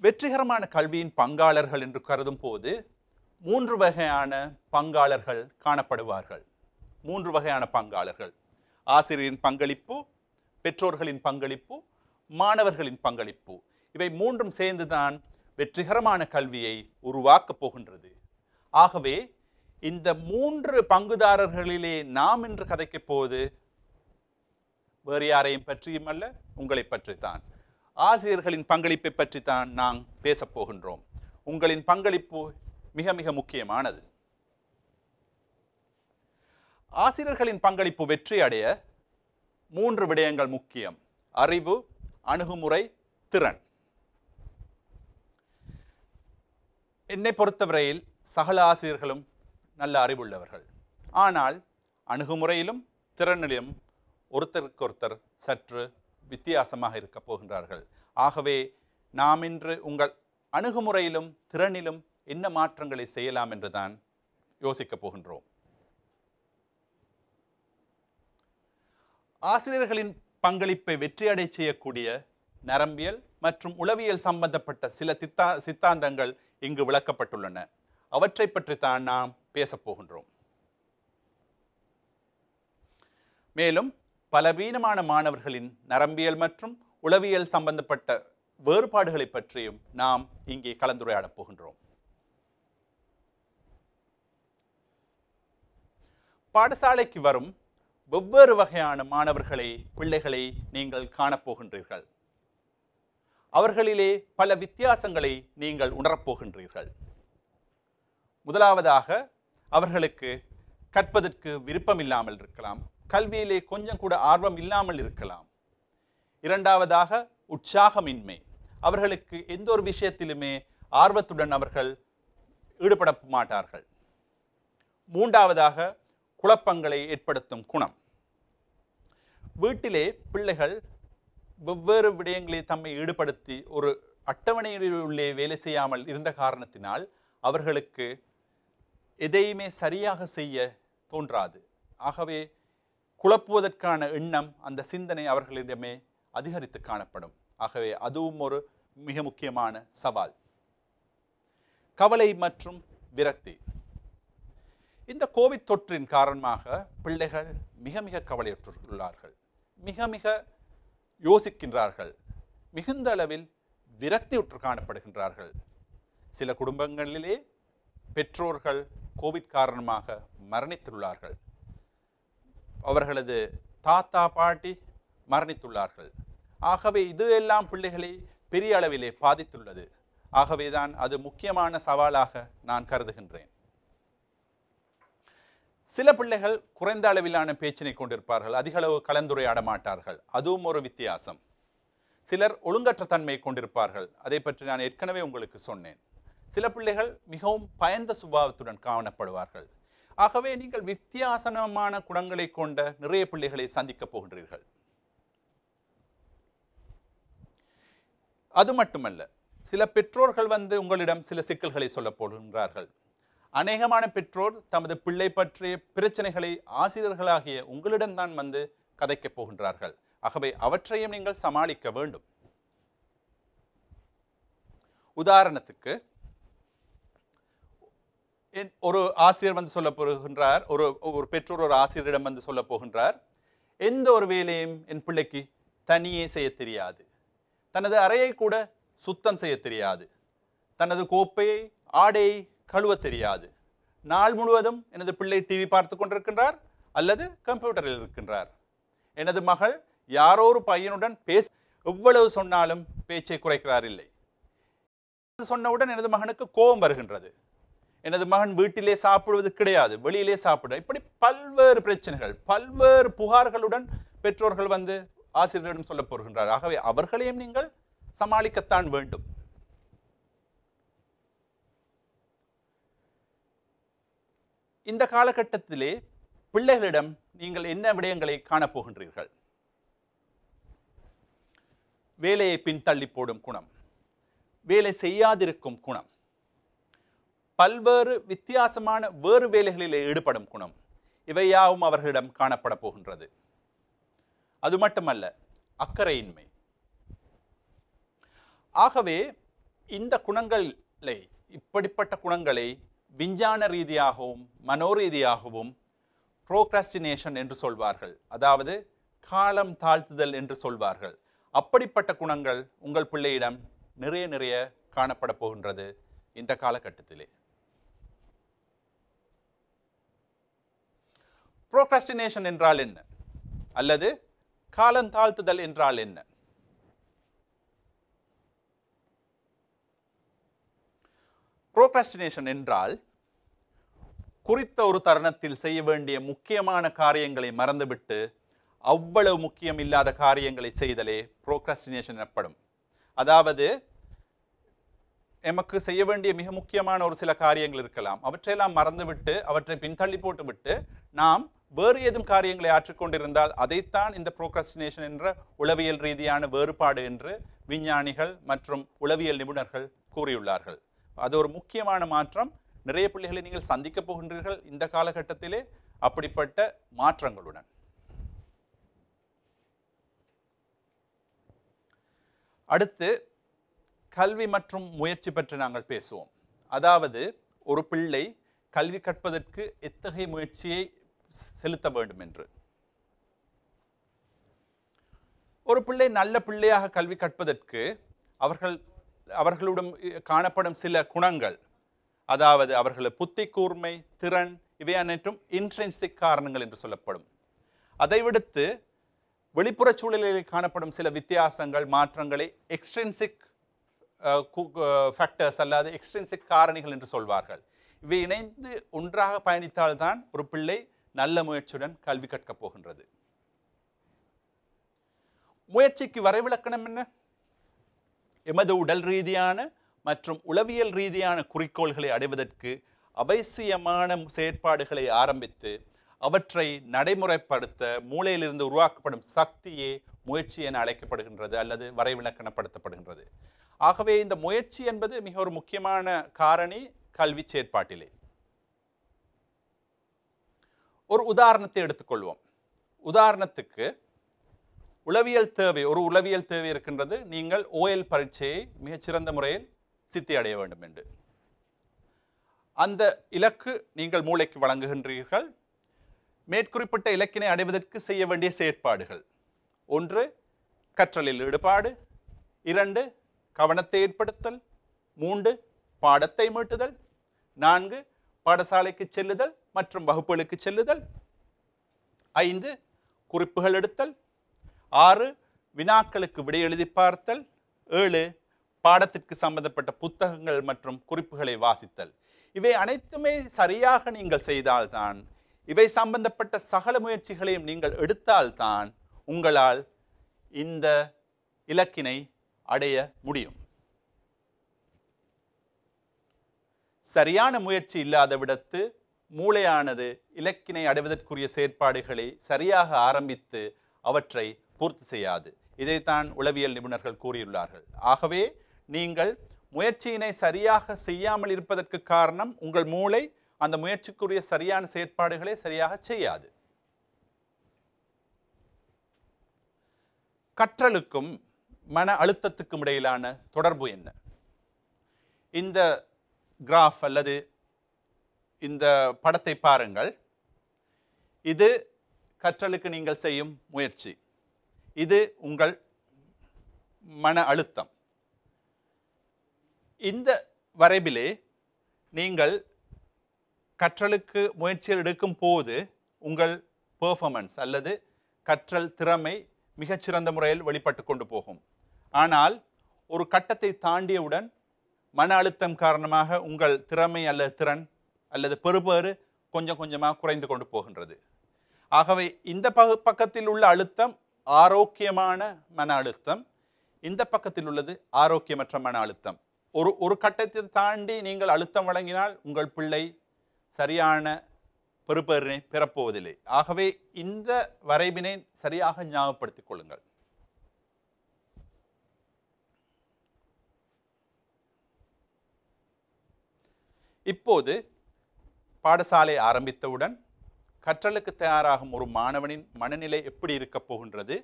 வெற்றிகரமான கல்வியின் பங்காளர்கள் என்று கருதும் போது மூன்று வகையான பங்காளர்கள் காணப்படுவார்கள். மூன்று வகையான பங்காளர்கள். ஆசிரியரின் பங்களிப்பு பெற்றோர்களின் பங்களிப்பு மாணவர்களின் பங்களிப்பு. இவை மூன்றும் சேர்ந்துதான் வெற்றிகரமான கல்வியை உருவாக்கப் போகின்றது. ஆகவே இந்த மூன்று பங்குதாரர்களிலே நாம் என்று கதைக்கப் போது வேறு யாரையும் பற்றியும் அல்ல உங்களை பற்றித்தான். ஆசிரியர்களின் பங்களிப்பை பற்றி தான் நாம் பேசப் போகின்றோம். உங்களின் பங்களிப்பு மிக மிக முக்கியமானது. ஆசிரியர்களின் பங்களிப்பு வெற்றி அடைய மூன்று விடயங்கள் முக்கியம். அறிவு அணுகுமுறை திறன். என்னை பொறுத்தவரையில் சகல ஆசிரியர்களும் நல்ல அறிவுள்ளவர்கள். ஆனால் அணுகுமுறையிலும் திறனிலும் ஒருத்தருக்கொருத்தர் சற்று வித்தியாசமாக இருக்கப் போகின்றார்கள். ஆகவே நாம் இன்று உங்கள் அணுகுமுறையிலும் திறனிலும் என்ன மாற்றங்களை செய்யலாம் என்றுதான் யோசிக்கப் போகின்றோம். ஆசிரியர்களின் பங்களிப்பை வெற்றியடை செய்யக்கூடிய நரம்பியல் மற்றும் உளவியல் சம்பந்தப்பட்ட சில தித்தா சித்தாந்தங்கள் இங்கு விளக்கப்பட்டுள்ளன. அவற்றை பற்றி தான் நாம் பேசப்போகின்றோம் மேலும் பலவீனமான மாணவர்களின் நரம்பியல் மற்றும் உளவியல் சம்பந்தப்பட்ட வேறுபாடுகளை பற்றியும் நாம் இங்கே கலந்துரையாடப் போகின்றோம். பாடசாலைக்கு வரும் வெவ்வேறு வகையான மாணவர்களை பிள்ளைகளை நீங்கள் காணப்போகின்றீர்கள் அவர்களிலே பல வித்தியாசங்களை நீங்கள் உணரப்போகின்றீர்கள் முதலாவதாக அவர்களுக்கு கற்பதற்கு விருப்பம் இல்லாமல் இருக்கலாம். கல்வியிலே கொஞ்சம் கூட ஆர்வம் இல்லாமல் இருக்கலாம். இரண்டாவதாக உற்சாகமின்மை. அவர்களுக்கு எந்த ஒரு விஷயத்திலுமே ஆர்வத்துடன் அவர்கள் ஈடுபட மாட்டார்கள். மூன்றாவதாக குழப்பங்களை ஏற்படுத்தும் குணம். வீட்டிலே பிள்ளைகள் வெவ்வேறு விடயங்களை தம்மை ஈடுபடுத்தி ஒரு அட்டவணையிலுள்ளே வேலை செய்யாமல் இருந்த காரணத்தினால் அவர்களுக்கு எதையுமே சரியாக செய்ய தோன்றாது. ஆகவே குழப்புவதற்கான எண்ணம் அந்த சிந்தனை அவர்களிடமே அதிகரித்து காணப்படும். ஆகவே அதுவும் ஒரு மிக முக்கியமான சவால். கவலை மற்றும் விரக்தி. இந்த கோவிட் தொற்றின் காரணமாக பிள்ளைகள் மிக மிக கவலையுற்றுள்ளார்கள். மிக மிக யோசிக்கின்றார்கள். மிகுந்த அளவில் விரக்தியுற்று காணப்படுகின்றார்கள். சில குடும்பங்களிலே பெற்றோர்கள் கோவிட் காரணமாக மரணித்துள்ளார்கள். அவர்களது தாத்தா பாட்டி மரணித்துள்ளார்கள். ஆகவே இது எல்லாம் பிள்ளைகளை பெரிய அளவிலே பாதித்துள்ளது. ஆகவேதான் அது முக்கியமான சவாலாக நான் கருதுகின்றேன். சில பிள்ளைகள் குறைந்த அளவிலான பேச்சினை கொண்டிருப்பார்கள். அதிக அளவு கலந்துரையாட மாட்டார்கள். அதுவும் ஒரு வித்தியாசம். சிலர் ஒழுங்கற்ற தன்மை கொண்டிருப்பார்கள். அதை பற்றி நான் ஏற்கனவே உங்களுக்கு சொன்னேன். சில பிள்ளைகள் மிகவும் பயந்த சுபாவத்துடன் காணப்படுவார்கள். ஆகவே நீங்கள் வித்தியாசனமான குணங்களை கொண்ட நிறைய பிள்ளைகளை சந்திக்கப் போகின்றீர்கள். அது மட்டுமல்ல சில பெற்றோர்கள் வந்து உங்களிடம் சில சிக்கல்களை சொல்லப் போகின்றார்கள். அநேகமான பெற்றோர் தமது பிள்ளை பற்றிய பிரச்சனைகளை ஆசிரியர்களாகிய உங்களிடம் தான் வந்து கதைக்கப் போகின்றார்கள். ஆகவே அவற்றையும் நீங்கள் சமாளிக்க வேண்டும். உதாரணத்துக்கு ஒரு ஆசிரியர் வந்து சொல்ல போகின்றார். ஒரு ஒரு பெற்றோர் ஒரு ஆசிரியரிடம் வந்து சொல்ல போகின்றார். எந்த ஒரு வேலையும் என் பிள்ளைக்கு தனியே செய்ய தெரியாது. தனது அறையை கூட சுத்தம் செய்ய தெரியாது. தனது கோப்பையை ஆடையை கழுவ தெரியாது. நாள் முழுவதும் எனது பிள்ளை டிவி பார்த்து கொண்டிருக்கின்றார் அல்லது கம்ப்யூட்டரில் இருக்கின்றார். எனது மகள் யாரோ ஒரு பையனுடன் பேச எவ்வளவு சொன்னாலும் பேச்சை குறைக்கிறார் இல்லை. சொன்னவுடன் எனது மகனுக்கு கோபம் வருகின்றது. எனது மகன் வீட்டிலே சாப்பிடுவது கிடையாது வெளியிலே சாப்பிட இப்படி பல்வேறு பிரச்சனைகள் பல்வேறு புகார்களுடன் பெற்றோர்கள் வந்து ஆசிரியரிடம் சொல்ல போகின்றார். ஆகவே அவர்களையும் நீங்கள் சமாளிக்கத்தான் வேண்டும். இந்த காலகட்டத்திலே பிள்ளைகளிடம் நீங்கள் என்ன விடயங்களை காணப்போகின்றீர்கள்? வேலையை பின்தள்ளி போடும் குணம் வேலை செய்யாதிருக்கும் குணம் பல்வேறு வித்தியாசமான வேறு வேலைகளில் ஈடுபடும் குணம் இவையாவும் அவர்களிடம் காணப்பட போகின்றது. அது மட்டுமல்ல அக்கறையின்மை. ஆகவே இந்த குணங்களை இப்படிப்பட்ட குணங்களை விஞ்ஞான ரீதியாகவும் மனோரீதியாகவும் ப்ரோக்ராஸ்டினேஷன் என்று சொல்வார்கள். அதாவது காலம் தாழ்த்துதல் என்று சொல்வார்கள். அப்படிப்பட்ட குணங்கள் உங்கள் பிள்ளையிடம் நிறைய நிறைய காணப்பட போகின்றது இந்த காலகட்டத்திலே. ப்ரோக்ரஸ்டினேஷன் என்றால் என்ன? அல்லது காலம் தாழ்த்துதல் என்றால் என்ன? ப்ரோக்ரஸ்டினேஷன் என்றால் குறித்த ஒரு தருணத்தில் செய்ய வேண்டிய முக்கியமான காரியங்களை மறந்துவிட்டு அவ்வளவு முக்கியம் இல்லாத காரியங்களை செய்தலே ப்ரோக்ரஸ்டினேஷன் எனப்படும். அதாவது எமக்கு செய்ய வேண்டிய மிக முக்கியமான ஒரு சில காரியங்கள் இருக்கலாம். அவற்றையெல்லாம் மறந்துவிட்டு அவற்றை பின்தள்ளி போட்டுவிட்டு நாம் வேறு ஏதும் காரியங்களை ஆற்றிக்கொண்டிருந்தால் அதைத்தான் இந்த ப்ரோக்ராஸ்டினேஷன் என்ற உளவியல் ரீதியான வேறுபாடு என்று விஞ்ஞானிகள் மற்றும் உளவியல் நிபுணர்கள் கூறியுள்ளார்கள். அது ஒரு முக்கியமான மாற்றம். நிறைய பிள்ளைகளை நீங்கள் சந்திக்கப் போகின்றீர்கள் இந்த காலகட்டத்திலே. அப்படிப்பட்ட மாற்றங்களுடன். அடுத்து கல்வி மற்றும் முயற்சி பற்றி நாங்கள் பேசுவோம். அதாவது ஒரு பிள்ளை கல்வி கற்பதற்கு எத்தகைய முயற்சியை செலுத்த வேண்டும் என்று ஒரு பிள்ளை நல்ல பிள்ளையாக கல்வி கற்பதற்கு அவர்கள் அவர்களுடன் காணப்படும் சில குணங்கள் அதாவது அவர்களது புத்தி கூர்மை திறன் இவை அனைத்தும் இன்ட்ரென்சிக் காரணங்கள் என்று சொல்லப்படும். அதை விடுத்து வெளிப்புற சூழலில் காணப்படும் சில வித்தியாசங்கள் மாற்றங்களை எக்ஸ்ட்ரென்சிக் ஃபேக்டர்ஸ் அல்லாது எக்ஸ்ட்ரென்சிக் காரணிகள் என்று சொல்வார்கள். இவை இணைந்து ஒன்றாக பயணித்தால்தான் ஒரு பிள்ளை நல்ல முயற்சியுடன் கல்வி கற்கப் போகின்றது. முயற்சிக்கு வரைவிலக்கணம் என்ன? எமது உடல் ரீதியான மற்றும் உளவியல் ரீதியான குறிக்கோள்களை அடைவதற்கு அவசியமான செயற்பாடுகளை ஆரம்பித்து அவற்றை நடைமுறைப்படுத்த மூளையிலிருந்து உருவாக்கப்படும் சக்தியே முயற்சி என அழைக்கப்படுகின்றது அல்லது வரைவிலக்கணப்படுத்தப்படுகின்றது. ஆகவே இந்த முயற்சி என்பது மிக ஒரு முக்கியமான காரணி கல்வி செயற்பாட்டிலே. ஒரு உதாரணத்தை எடுத்துக்கொள்வோம். உதாரணத்துக்கு உளவியல் தேவை ஒரு உளவியல் தேவை இருக்கின்றது. நீங்கள் ஓஎல் பரீட்சையை மிகச்சிறந்த முறையில் சித்தி அடைய வேண்டும் என்று. அந்த இலக்கு நீங்கள் மூளைக்கு வழங்குகின்றீர்கள். மேற்குறிப்பிட்ட இலக்கினை அடைவதற்கு செய்ய வேண்டிய செயற்பாடுகள். ஒன்று கற்றலில் ஈடுபாடு. இரண்டு கவனத்தை ஏற்படுத்தல். மூன்று பாடத்தை மீட்டுதல். நான்கு பாடசாலைக்கு செல்லுதல். மற்றும் வகுப்புகளுக்கு செல்லுதல். ஐந்து குறிப்புகள் எடுத்தல். ஆறு வினாக்களுக்கு விடை எழுதி பார்த்தல். ஏழு பாடத்திற்கு சம்பந்தப்பட்ட புத்தகங்கள் மற்றும் குறிப்புகளை வாசித்தல். இவை அனைத்துமே சரியாக நீங்கள் செய்தால்தான் இவை சம்பந்தப்பட்ட சகல முயற்சிகளையும் நீங்கள் எடுத்தால்தான் உங்களால் இந்த இலக்கினை அடைய முடியும். சரியான முயற்சி இல்லாத விடத்து மூளையானது இலக்கினை அடைவதற்குரிய செயற்பாடுகளை சரியாக ஆரம்பித்து அவற்றை பூர்த்தி செய்யாது. இதைத்தான் உளவியல் நிபுணர்கள் கூறியுள்ளார்கள். ஆகவே நீங்கள் முயற்சியினை சரியாக செய்யாமல் இருப்பதற்கு காரணம் உங்கள் மூளை அந்த முயற்சிக்குரிய சரியான செயற்பாடுகளை சரியாக செய்யாது. கற்றலுக்கும் மன அழுத்தத்துக்கும் இடையிலான தொடர்பு என்ன? இந்த கிராஃப் அல்லது இந்த படத்தை பாருங்கள். இது கற்றலுக்கு நீங்கள் செய்யும் முயற்சி. இது உங்கள் மன அழுத்தம். இந்த வரைபிலே நீங்கள் கற்றலுக்கு முயற்சியில் எடுக்கும் போது உங்கள் பெர்ஃபார்மன்ஸ் அல்லது கற்றல் திறமை மிகச்சிறந்த முறையில் வெளிப்பட்டு கொண்டு போகும். ஆனால் ஒரு கட்டத்தை தாண்டியவுடன் மன அழுத்தம் காரணமாக உங்கள் திறமை அல்லது திறன் அல்லது பெறுபேறு கொஞ்சம் கொஞ்சமாக குறைந்து கொண்டு போகின்றது. ஆகவே இந்த பகு பக்கத்தில் உள்ள அழுத்தம் ஆரோக்கியமான மன அழுத்தம். இந்த பக்கத்தில் உள்ளது ஆரோக்கியமற்ற மன அழுத்தம். ஒரு ஒரு கட்டத்தை தாண்டி நீங்கள் அழுத்தம் வழங்கினால் உங்கள் பிள்ளை சரியான பெறுபேறினை பெறப்போவதில்லை. ஆகவே இந்த வரைவினை சரியாக ஞாபகப்படுத்திக் கொள்ளுங்கள். இப்போது பாடசாலை ஆரம்பித்தவுடன் கற்றலுக்கு தயாராகும் ஒரு மாணவனின் மனநிலை எப்படி இருக்கப் போகின்றது?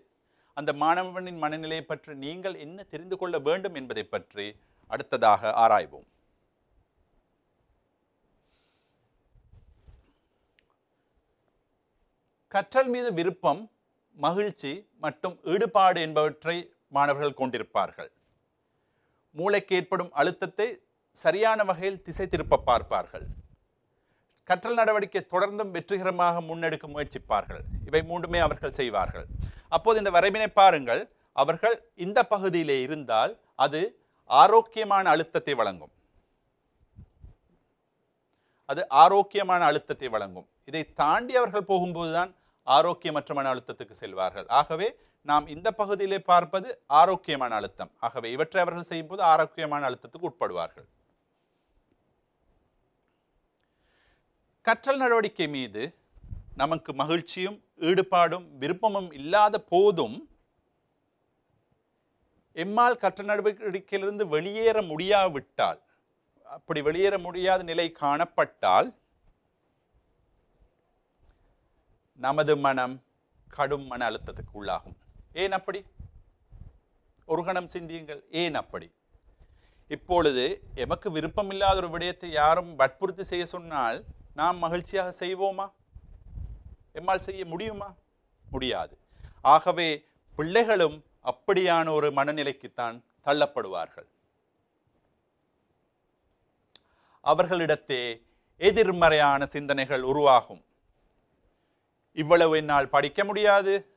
அந்த மாணவனின் மனநிலை பற்றி நீங்கள் என்ன தெரிந்து கொள்ள வேண்டும் என்பதை பற்றி அடுத்ததாக ஆராய்வோம். கற்றல் மீது விருப்பம் மகிழ்ச்சி மற்றும் ஈடுபாடு என்பவற்றை மாணவர்கள் கொண்டிருப்பார்கள். மூளைக்கு ஏற்படும் அழுத்தத்தை சரியான வகையில் திசை திருப்ப பார்ப்பார்கள். கற்றல் நடவடிக்கை தொடர்ந்தும் வெற்றிகரமாக முன்னெடுக்க முயற்சிப்பார்கள். இவை மூன்றுமே அவர்கள் செய்வார்கள். அப்போது இந்த வரைவினை பாருங்கள். அவர்கள் இந்த பகுதியிலே இருந்தால் அது ஆரோக்கியமான அழுத்தத்தை வழங்கும். அது ஆரோக்கியமான அழுத்தத்தை வழங்கும். இதை தாண்டி அவர்கள் போகும்போதுதான் ஆரோக்கியமற்ற மன அழுத்தத்துக்கு செல்வார்கள். ஆகவே நாம் இந்த பகுதியிலே பார்ப்பது ஆரோக்கியமான அழுத்தம். ஆகவே இவற்றை அவர்கள் செய்யும்போது ஆரோக்கியமான அழுத்தத்துக்கு உட்படுவார்கள். கற்றல் நடவடிக்கை மீது நமக்கு மகிழ்ச்சியும் ஈடுபாடும் விருப்பமும் இல்லாத போதும் எம்மால் கற்றல் நடவடிக்கையிலிருந்து வெளியேற முடியாவிட்டால் அப்படி வெளியேற முடியாத நிலை காணப்பட்டால் நமது மனம் கடும் மன அழுத்தத்துக்கு உள்ளாகும். ஏன் அப்படி? ஒரு கணம் சிந்தியுங்கள். ஏன் அப்படி? இப்பொழுது எமக்கு விருப்பமில்லாத ஒரு விடயத்தை யாரும் வற்புறுத்தி செய்ய சொன்னால் நாம் மகிழ்ச்சியாக செய்வோமா? எம்மால் செய்ய முடியுமா? முடியாது. ஆகவே பிள்ளைகளும் அப்படியான ஒரு மனநிலைக்குத்தான் தள்ளப்படுவார்கள். அவர்களிடத்தே எதிர்மறையான சிந்தனைகள் உருவாகும். இவ்வளவு என்னால் படிக்க முடியாது.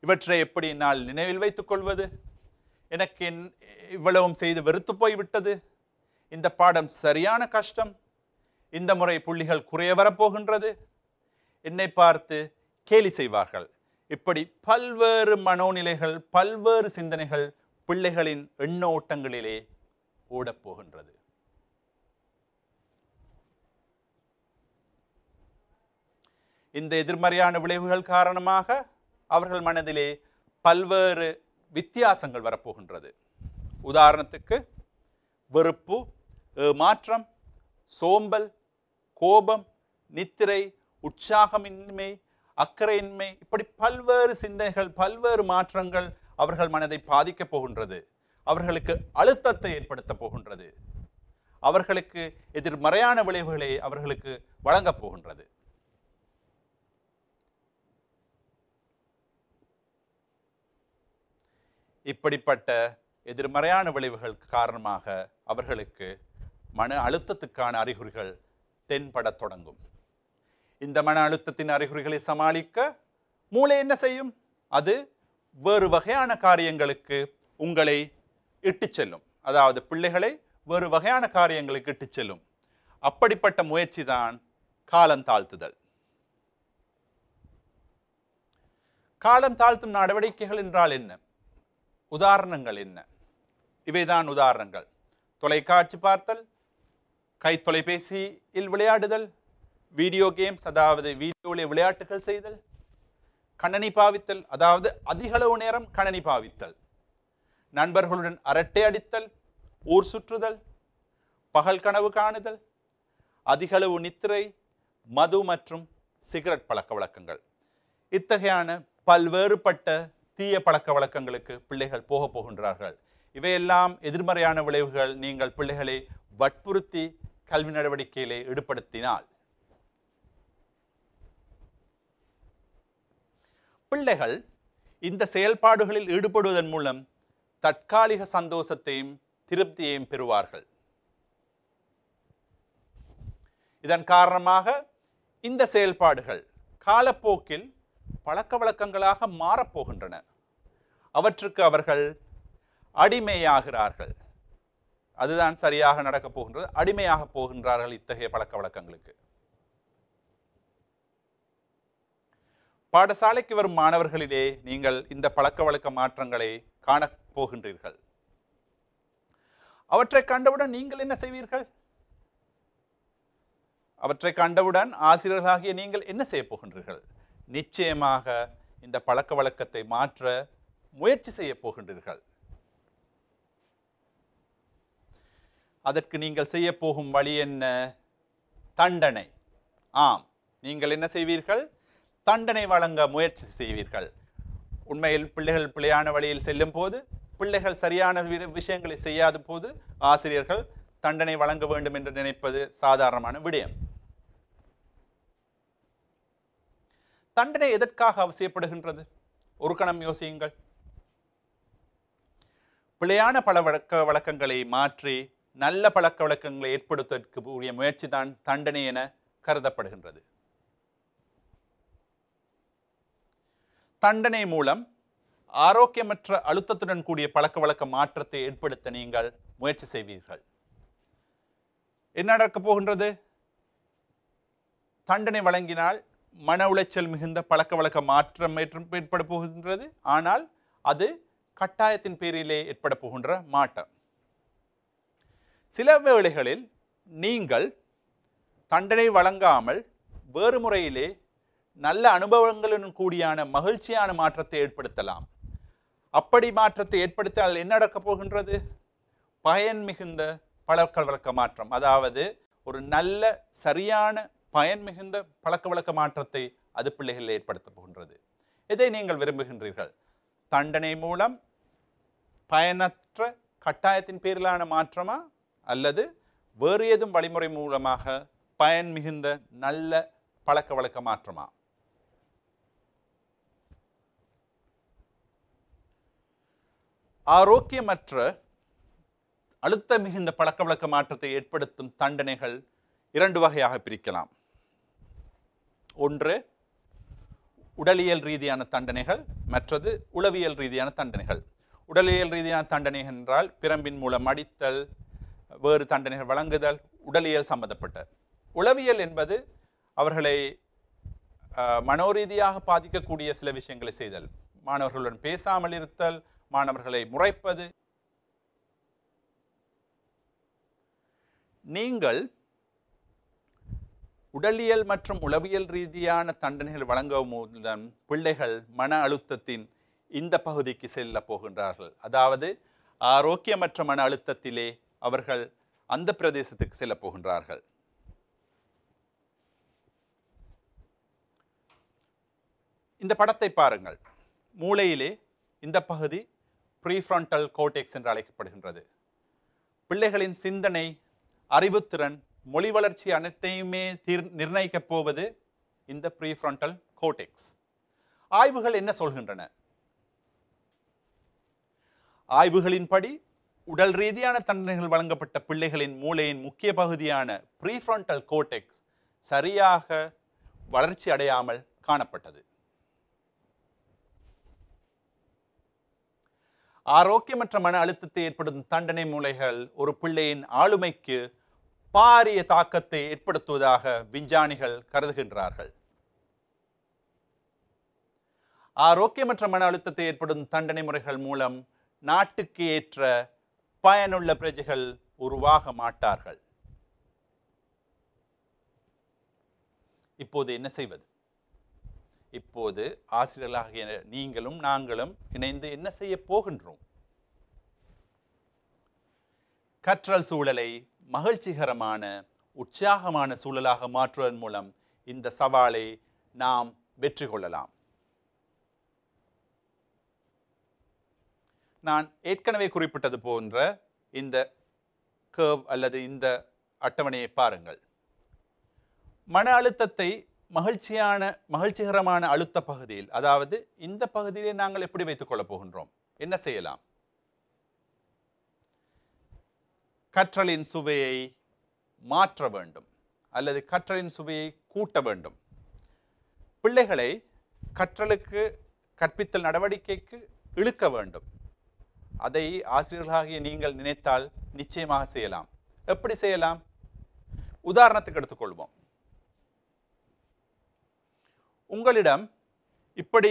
இவற்றை எப்படி என்னால் நினைவில் வைத்துக் கொள்வது? எனக்கு என் இவ்வளவும் செய்து வெறுத்து போய்விட்டது. இந்த பாடம் சரியான கஷ்டம். இந்த முறை புள்ளிகள் குறைய வரப்போகின்றது. என்னை பார்த்து கேலி செய்வார்கள். இப்படி பல்வேறு மனோநிலைகள் பல்வேறு சிந்தனைகள் பிள்ளைகளின் எண்ண ஓட்டங்களிலே ஓடப்போகின்றது இந்த எதிர்மறையான விளைவுகள் காரணமாக அவர்கள் மனதிலே பல்வேறு வித்தியாசங்கள் வரப்போகின்றது. உதாரணத்துக்கு வெறுப்பு மாற்றம் சோம்பல் கோபம் நித்திரை உற்சாகமின்மை அக்கறையின்மை இப்படி பல்வேறு சிந்தனைகள் பல்வேறு மாற்றங்கள் அவர்கள் மனதை பாதிக்கப் போகின்றது. அவர்களுக்கு அழுத்தத்தை ஏற்படுத்த போகின்றது. அவர்களுக்கு எதிர்மறையான விளைவுகளை அவர்களுக்கு வழங்கப் போகின்றது. இப்படிப்பட்ட எதிர்மறையான விளைவுகள் காரணமாக அவர்களுக்கு மன அழுத்தத்துக்கான அறிகுறிகள் தென்படத் தொடங்கும். இந்த மன அழுத்தத்தின் அறிகுறிகளை சமாளிக்க மூளை என்ன செய்யும்? அது வேறு வகையான காரியங்களுக்கு உங்களை இட்டு செல்லும். அதாவது பிள்ளைகளை வேறு வகையான காரியங்களுக்கு இட்டுச் செல்லும். அப்படிப்பட்ட முயற்சி தான் காலம் தாழ்த்துதல். காலம் தாழ்த்தும் நடவடிக்கைகள் என்றால் என்ன? உதாரணங்கள் என்ன? இவைதான் உதாரணங்கள். தொலைக்காட்சி பார்த்தல் கை தொலைபேசியில் விளையாடுதல் வீடியோ கேம்ஸ் அதாவது வீடியோவில் விளையாட்டுகள் செய்தல் கணனி பாவித்தல் அதாவது அதிகளவு நேரம் கணனி பாவித்தல் நண்பர்களுடன் அரட்டை அடித்தல் ஊர் சுற்றுதல் பகல் கனவு காணுதல் அதிகளவு நித்திரை மது மற்றும் சிகரெட் பழக்க வழக்கங்கள். இத்தகையான பல்வேறுபட்ட தீய பழக்க வழக்கங்களுக்கு பிள்ளைகள் போக போகின்றார்கள். இவையெல்லாம் எதிர்மறையான விளைவுகள். நீங்கள் பிள்ளைகளை வற்புறுத்தி கல்வி நடவடிக்கையிலே ஈடுபடுத்தினால் பிள்ளைகள் இந்த செயல்பாடுகளில் ஈடுபடுவதன் மூலம் தற்காலிக சந்தோஷத்தையும் திருப்தியையும் பெறுவார்கள். இதன் காரணமாக இந்த செயல்பாடுகள் காலப்போக்கில் பழக்க வழக்கங்களாக மாறப்போகின்றன அவற்றுக்கு அவர்கள் அடிமையாகிறார்கள். அதுதான் சரியாக நடக்கப் போகின்றது அடிமையாக போகின்றார்கள் இத்தகைய பழக்க வழக்கங்களுக்கு. பாடசாலைக்கு வரும் மாணவர்களிலே நீங்கள் இந்த பழக்க வழக்க மாற்றங்களை காண போகின்றீர்கள். அவற்றை கண்டவுடன் நீங்கள் என்ன செய்வீர்கள்? அவற்றை கண்டவுடன் ஆசிரியர்களாகிய நீங்கள் என்ன செய்ய போகின்றீர்கள்? நிச்சயமாக இந்த பழக்க வழக்கத்தை மாற்ற முயற்சி செய்ய போகின்றீர்கள். அதற்கு நீங்கள் செய்ய போகும் வழி என்ன? தண்டனை. ஆம். நீங்கள் என்ன செய்வீர்கள்? தண்டனை வழங்க முயற்சி செய்வீர்கள். உண்மையில் பிள்ளைகள் பிழையான வழியில் செல்லும் போது பிள்ளைகள் சரியான வி- விஷயங்களை செய்யாத போது ஆசிரியர்கள் தண்டனை வழங்க வேண்டும் என்று நினைப்பது சாதாரணமான விடயம். தண்டனை எதற்காக அவசியப்படுகின்றது? ஒரு கணம் யோசியுங்கள். பிழையான பல வழக்க வழக்கங்களை மாற்றி நல்ல பழக்க வழக்கங்களை ஏற்படுத்துவதற்கு கூடிய முயற்சி தான் தண்டனை என கருதப்படுகின்றது. தண்டனை மூலம் ஆரோக்கியமற்ற அழுத்தத்துடன் கூடிய பழக்க வழக்க மாற்றத்தை ஏற்படுத்த நீங்கள் முயற்சி செய்வீர்கள். என்ன நடக்கப் போகின்றது? தண்டனை வழங்கினால் மன உளைச்சல் மிகுந்த பழக்க வழக்க மாற்றம் ஏற்றம் ஏற்பட போகின்றது. ஆனால் அது கட்டாயத்தின் பேரிலே ஏற்பட போகின்ற மாற்றம். சில வேளைகளில் நீங்கள் தண்டனை வழங்காமல் வேறு முறையிலே நல்ல அனுபவங்களுடன் கூடியான மகிழ்ச்சியான மாற்றத்தை ஏற்படுத்தலாம். அப்படி மாற்றத்தை ஏற்படுத்தால் என்ன நடக்கப் போகின்றது? பயன் மிகுந்த பழக்க வழக்க மாற்றம். அதாவது ஒரு நல்ல சரியான பயன் மிகுந்த பழக்க வழக்க மாற்றத்தை அது பிள்ளைகளில் ஏற்படுத்தப் போகின்றது. இதை நீங்கள் விரும்புகின்றீர்கள். தண்டனை மூலம் பயனற்ற கட்டாயத்தின் பேரிலான மாற்றமா? அல்லது வேறு ஏதும் வழிமுறை மூலமாக பயன் மிகுந்த நல்ல பழக்க வழக்க மாற்றமா? ஆரோக்கியமற்ற அழுத்த மிகுந்த பழக்க வழக்க மாற்றத்தை ஏற்படுத்தும் தண்டனைகள் இரண்டு வகையாக பிரிக்கலாம். ஒன்று உடலியல் ரீதியான தண்டனைகள் மற்றது உளவியல் ரீதியான தண்டனைகள். உடலியல் ரீதியான தண்டனை என்றால் பிரம்பின் மூலம் அடித்தல் வேறு தண்டனைகள் வழங்குதல் உடலியல் சம்பந்தப்பட்ட உளவியல் என்பது அவர்களை மனோரீதியாக பாதிக்கக்கூடிய சில விஷயங்களை செய்தல். மாணவர்களுடன் பேசாமல் இருத்தல் மாணவர்களை முறைப்பது. நீங்கள் உடலியல் மற்றும் உளவியல் ரீதியான தண்டனைகள் வழங்கும் மூலம் பிள்ளைகள் மன அழுத்தத்தின் இந்த பகுதிக்கு செல்ல போகின்றார்கள். அதாவது ஆரோக்கியமற்ற மன அழுத்தத்திலே அவர்கள் அந்த பிரதேசத்துக்கு செல்ல போகின்றார்கள். இந்த படத்தை பாருங்கள். மூளையிலே இந்த பகுதி ப்ரீஃப்ரண்டல் கோட்டெக்ஸ் என்று அழைக்கப்படுகின்றது. பிள்ளைகளின் சிந்தனை அறிவுத்திறன் மொழி வளர்ச்சி அனைத்தையுமே தீர் நிர்ணயிக்கப் போவது இந்த ப்ரீஃப்ரண்டல் கோட்டெக்ஸ் ஆய்வுகள் என்ன சொல்கின்றன? ஆய்வுகளின்படி உடல் ரீதியான தண்டனைகள் வழங்கப்பட்ட பிள்ளைகளின் மூளையின் முக்கிய பகுதியான ப்ரீஃப்ரண்டல் கோட்டெக்ஸ் சரியாக வளர்ச்சி அடையாமல் காணப்பட்டது. ஆரோக்கியமற்ற மன அழுத்தத்தை ஏற்படுத்தும் தண்டனை மூளைகள் ஒரு பிள்ளையின் ஆளுமைக்கு பாரிய தாக்கத்தை ஏற்படுத்துவதாக விஞ்ஞானிகள் கருதுகின்றார்கள். ஆரோக்கியமற்ற மன அழுத்தத்தை ஏற்படுத்தும் தண்டனை முறைகள் மூலம் நாட்டுக்கு ஏற்ற பயனுள்ள பிரஜைகள் உருவாக மாட்டார்கள். இப்போது என்ன செய்வது? இப்போது ஆசிரியர்களாகிய நீங்களும் நாங்களும் இணைந்து என்ன செய்ய போகின்றோம்? கற்றல் சூழலை மகிழ்ச்சிகரமான உற்சாகமான சூழலாக மாற்றுவதன் மூலம் இந்த சவாலை நாம் வெற்றி கொள்ளலாம் நான் ஏற்கனவே குறிப்பிட்டது போன்ற இந்த கேர்வ் அல்லது இந்த அட்டவணையை பாருங்கள். மன அழுத்தத்தை மகிழ்ச்சியான மகிழ்ச்சிகரமான அழுத்த பகுதியில் அதாவது இந்த பகுதியிலே நாங்கள் எப்படி வைத்துக் கொள்ளப் போகின்றோம்? என்ன செய்யலாம்? கற்றலின் சுவையை மாற்ற வேண்டும் அல்லது கற்றலின் சுவையை கூட்ட வேண்டும். பிள்ளைகளை கற்றலுக்கு கற்பித்தல் நடவடிக்கைக்கு இழுக்க வேண்டும். அதை ஆசிரியர்களாகிய நீங்கள் நினைத்தால் நிச்சயமாக செய்யலாம். எப்படி செய்யலாம்? உதாரணத்துக்கு எடுத்துக்கொள்வோம். உங்களிடம் இப்படி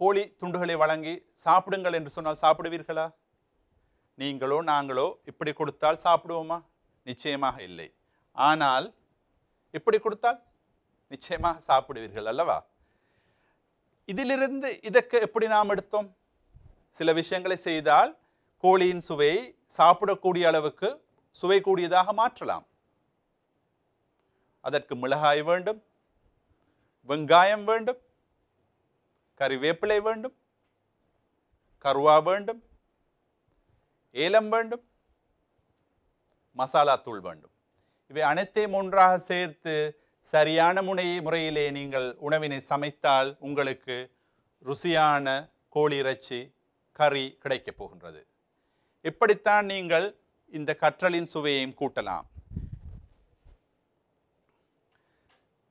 கோழி துண்டுகளை வழங்கி சாப்பிடுங்கள் என்று சொன்னால் சாப்பிடுவீர்களா? நீங்களோ நாங்களோ இப்படி கொடுத்தால் சாப்பிடுவோமா? நிச்சயமாக இல்லை. ஆனால் இப்படி கொடுத்தால் நிச்சயமாக சாப்பிடுவீர்கள் அல்லவா? இதிலிருந்து இதற்கு எப்படி நாம் எடுத்தோம்? சில விஷயங்களை செய்தால் கோழியின் சுவையை சாப்பிடக்கூடிய அளவுக்கு சுவை கூடியதாக மாற்றலாம். அதற்கு மிளகாய் வேண்டும் வெங்காயம் வேண்டும் கறிவேப்பிலை வேண்டும் கருவா வேண்டும் ஏலம் வேண்டும் மசாலா தூள் வேண்டும். இவை அனைத்தையும் ஒன்றாக சேர்த்து சரியான முனை முறையிலே நீங்கள் உணவினை சமைத்தால் உங்களுக்கு ருசியான கோழி இறைச்சி கறி கிடைக்கப் போகின்றது. இப்படித்தான் நீங்கள் இந்த கற்றலின் சுவையையும் கூட்டலாம்.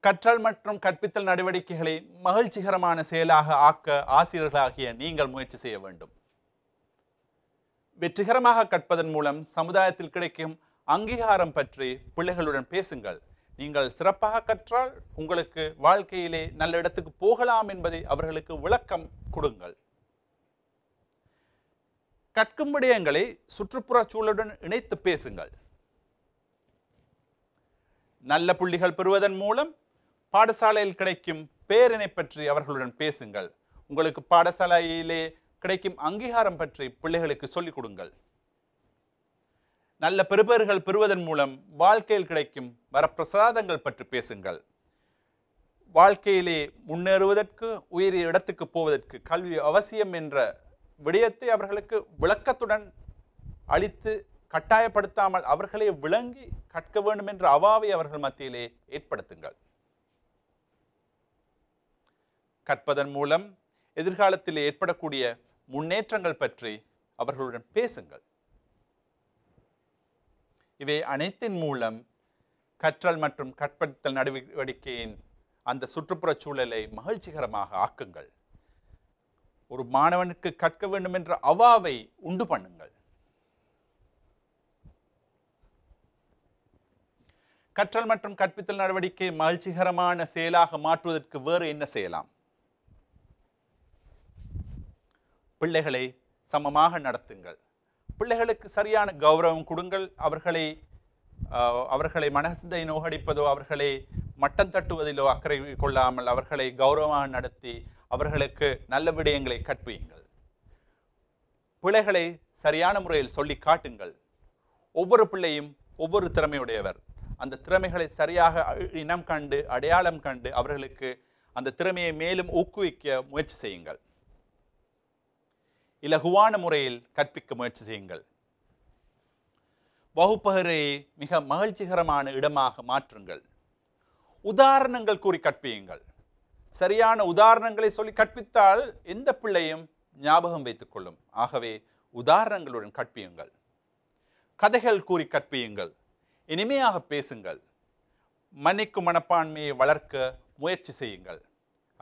கற்றல் மற்றும் கற்பித்தல் நடவடிக்கைகளை மகிழ்ச்சிகரமான செயலாக ஆக்க ஆசிரியர்களாகிய நீங்கள் முயற்சி செய்ய வேண்டும். வெற்றிகரமாக கற்பதன் மூலம் சமுதாயத்தில் கிடைக்கும் அங்கீகாரம் பற்றி பிள்ளைகளுடன் பேசுங்கள். நீங்கள் சிறப்பாக கற்றால் உங்களுக்கு வாழ்க்கையிலே நல்ல இடத்துக்கு போகலாம் என்பதை அவர்களுக்கு விளக்கம் கொடுங்கள். கற்கும் விடயங்களை சுற்றுப்புற சூழலுடன் இணைத்து பேசுங்கள். நல்ல புள்ளிகள் பெறுவதன் மூலம் பாடசாலையில் கிடைக்கும் பேரினை பற்றி அவர்களுடன் பேசுங்கள். உங்களுக்கு பாடசாலையிலே கிடைக்கும் அங்கீகாரம் பற்றி பிள்ளைகளுக்கு சொல்லிக் கொடுங்கள். நல்ல பெறுபேறுகள் பெறுவதன் மூலம் வாழ்க்கையில் கிடைக்கும் வரப்பிரசாதங்கள் பற்றி பேசுங்கள். வாழ்க்கையிலே முன்னேறுவதற்கு உயரிய இடத்துக்கு போவதற்கு கல்வி அவசியம் என்ற விடயத்தை அவர்களுக்கு விளக்கத்துடன் அளித்து கட்டாயப்படுத்தாமல் அவர்களே விளங்கி கற்க வேண்டும் என்ற அவாவை அவர்கள் மத்தியிலே ஏற்படுத்துங்கள். கற்பதன் மூலம் எதிர்காலத்தில் ஏற்படக்கூடிய முன்னேற்றங்கள் பற்றி அவர்களுடன் பேசுங்கள். இவை அனைத்தின் மூலம் கற்றல் மற்றும் கற்படுத்தல் நடவடிக்கையின் அந்த சுற்றுப்புறச் சூழலை மகிழ்ச்சிகரமாக ஆக்குங்கள். ஒரு மாணவனுக்கு கற்க வேண்டும் என்ற அவாவை உண்டு பண்ணுங்கள். கற்றல் மற்றும் கற்பித்தல் நடவடிக்கை மகிழ்ச்சிகரமான செயலாக மாற்றுவதற்கு வேறு என்ன செய்யலாம்? பிள்ளைகளை சமமாக நடத்துங்கள். பிள்ளைகளுக்கு சரியான கௌரவம் கொடுங்கள். அவர்களை ஆஹ், அவர்களை மனதை நோகடிப்பதோ அவர்களை மட்டம் தட்டுவதிலோ அக்கறை கொள்ளாமல் அவர்களை கௌரவமாக நடத்தி அவர்களுக்கு நல்ல விடயங்களை கற்பியுங்கள். பிள்ளைகளை சரியான முறையில் சொல்லி காட்டுங்கள். ஒவ்வொரு பிள்ளையும் ஒவ்வொரு திறமையுடையவர். அந்த திறமைகளை சரியாக இனம் கண்டு அடையாளம் கண்டு அவர்களுக்கு அந்த திறமையை மேலும் ஊக்குவிக்க முயற்சி செய்யுங்கள். இலகுவான முறையில் கற்பிக்க முயற்சி செய்யுங்கள். வகுப்பகரையை மிக மகிழ்ச்சிகரமான இடமாக மாற்றுங்கள். உதாரணங்கள் கூறி கற்பியுங்கள். சரியான உதாரணங்களை சொல்லி கற்பித்தால் எந்த பிள்ளையும் ஞாபகம் வைத்துக் கொள்ளும் ஆகவே உதாரணங்களுடன் கற்பியுங்கள். கதைகள் கூறி கற்பியுங்கள். இனிமையாக பேசுங்கள். மன்னிக்கும் மனப்பான்மையை வளர்க்க முயற்சி செய்யுங்கள்.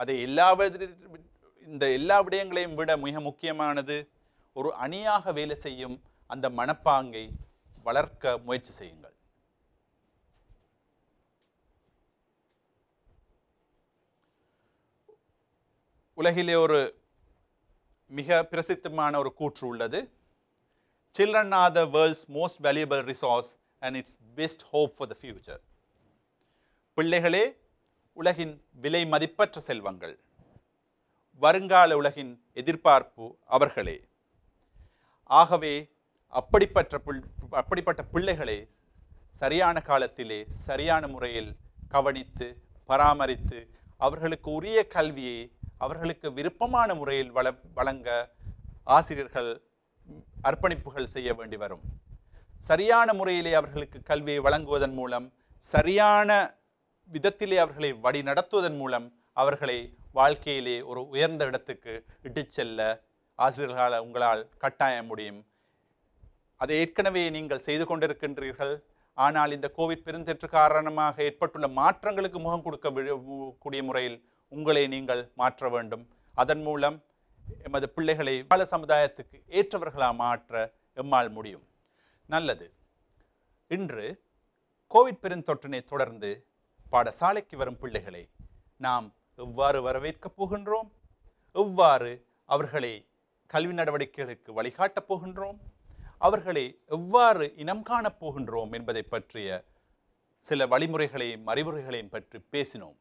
அதை எல்லா இந்த எல்லா விடயங்களையும் விட மிக முக்கியமானது ஒரு அணியாக வேலை செய்யும் அந்த மனப்பாங்கை வளர்க்க முயற்சி செய்யுங்கள். உலகிலே ஒரு மிக பிரசித்தமான ஒரு கூற்று உள்ளது. Children are the world's most valuable resource and its best hope for the future பிள்ளைகளே உலகின் விலை மதிப்பற்ற செல்வங்கள். வருங்கால உலகின் எதிர்பார்ப்பு அவர்களே. ஆகவே அப்படிப்பட்ட அப்படிப்பட்ட பிள்ளைகளை சரியான காலத்திலே சரியான முறையில் கவனித்து பராமரித்து அவர்களுக்கு உரிய கல்வியை அவர்களுக்கு விருப்பமான முறையில் வள வழங்க ஆசிரியர்கள் அர்ப்பணிப்புகள் செய்ய வேண்டி வரும். சரியான முறையிலே அவர்களுக்கு கல்வியை வழங்குவதன் மூலம் சரியான விதத்திலே அவர்களை வழி நடத்துவதன் மூலம் அவர்களை வாழ்க்கையிலே ஒரு உயர்ந்த இடத்துக்கு இட்டுச் செல்ல ஆசிரியர்களால் உங்களால் கட்டாய முடியும். அதை ஏற்கனவே நீங்கள் செய்து கொண்டிருக்கின்றீர்கள். ஆனால் இந்த கோவிட் பெருந்தொற்று காரணமாக ஏற்பட்டுள்ள மாற்றங்களுக்கு முகம் கொடுக்க கூடிய முறையில் உங்களை நீங்கள் மாற்ற வேண்டும். அதன் மூலம் எமது பிள்ளைகளை பல சமுதாயத்துக்கு ஏற்றவர்களாக மாற்ற எம்மால் முடியும். நல்லது. இன்று கோவிட் பெருந்தொற்றினை தொடர்ந்து பாடசாலைக்கு வரும் பிள்ளைகளை நாம் எவ்வாறு வரவேற்கப் போகின்றோம்? எவ்வாறு அவர்களை கல்வி நடவடிக்கைகளுக்கு வழிகாட்டப் போகின்றோம்? அவர்களை எவ்வாறு இனம் காணப் போகின்றோம் என்பதை பற்றிய சில வழிமுறைகளையும் அறிவுரைகளையும் பற்றி பேசினோம்.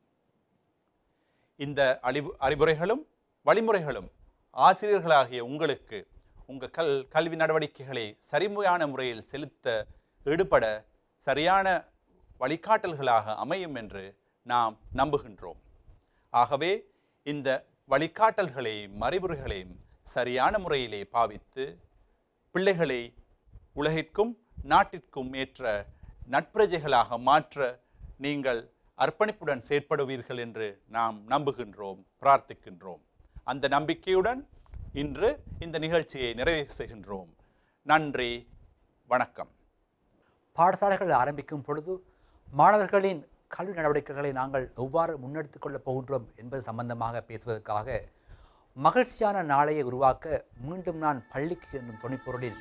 இந்த அறிவு அறிவுரைகளும் வழிமுறைகளும் ஆசிரியர்களாகிய உங்களுக்கு உங்கள் கல் கல்வி நடவடிக்கைகளை சரிமையான முறையில் செலுத்த ஈடுபட சரியான வழிகாட்டல்களாக அமையும் என்று நாம் நம்புகின்றோம். ஆகவே இந்த வழிகாட்டல்களையும் அறிவுரைகளையும் சரியான முறையிலே பாவித்து பிள்ளைகளை உலகிற்கும் நாட்டிற்கும் ஏற்ற நட்பிரஜைகளாக மாற்ற நீங்கள் அர்ப்பணிப்புடன் செயற்படுவீர்கள் என்று நாம் நம்புகின்றோம் பிரார்த்திக்கின்றோம். அந்த நம்பிக்கையுடன் இன்று இந்த நிகழ்ச்சியை நிறைவு செய்கின்றோம். நன்றி வணக்கம். பாடசாலைகள் ஆரம்பிக்கும் பொழுது மாணவர்களின் கல்வி நடவடிக்கைகளை நாங்கள் எவ்வாறு முன்னெடுத்துக் கொள்ளப் போகின்றோம் என்பது சம்பந்தமாக பேசுவதற்காக மகிழ்ச்சியான நாளையை உருவாக்க மீண்டும் நான் பள்ளிக்கு என்னும் துணைப்பொருளில்